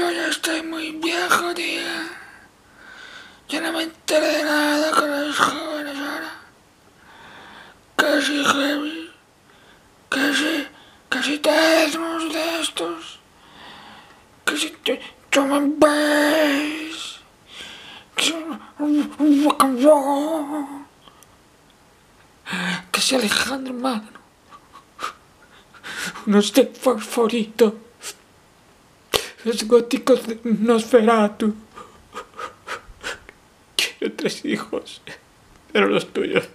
Yo ya estoy muy viejo, tía. Yo no me enteré de nada con los jóvenes ahora. Casi heavy. Casi, casi technos de estos. Casi toman bass. Casi roll. Casi Alejandro Magno. Unos de fosforito. Los góticos de Nosferatu. Quiero tres hijos, pero los tuyos